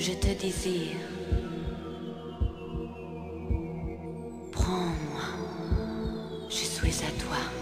je te désire. Prends-moi, je suis à toi.